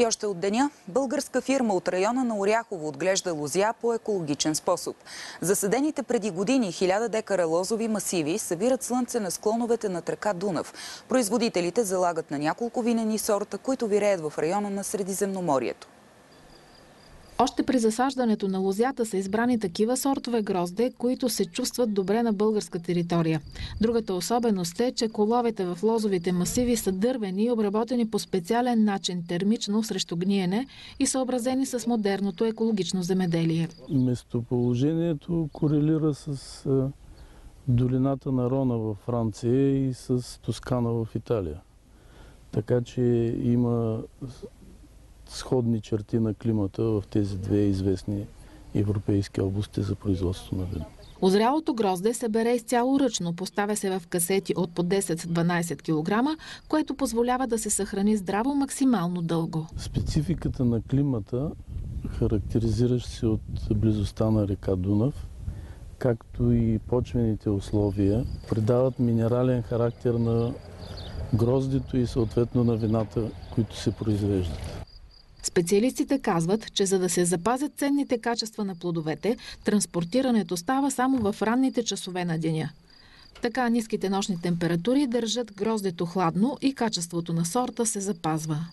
И още от деня българска фирма от района на Оряхово отглежда лозя по екологичен способ. Засадените преди години 1000 декара лозови масиви събират слънце на склоновете на река Дунав. Производителите залагат на няколко винени сорта, които виреят в района на Средиземноморието. Още при засаждането на лозята са избрани такива сортове грозде, които се чувстват добре на българска територия. Другата особеност е, че коловете в лозовите масиви са дървени и обработени по специален начин термично срещу гниене и съобразени с модерното екологично земеделие. Местоположението корелира с долината на Рона във Франция и с Тоскана в Италия. Така че има сходни черти на климата в тези две известни европейски области за производство на вино. Озрялото грозде се бере изцяло ръчно, поставя се в касети от по 10-12 кг, което позволява да се съхрани здраво максимално дълго. Спецификата на климата, характеризиращ се от близостта на река Дунав, както и почвените условия, придават минерален характер на гроздето и съответно на вината, които се произвеждат. Специалистите казват, че за да се запазят ценните качества на плодовете, транспортирането става само в ранните часове на деня. Така ниските нощни температури държат гроздето хладно и качеството на сорта се запазва.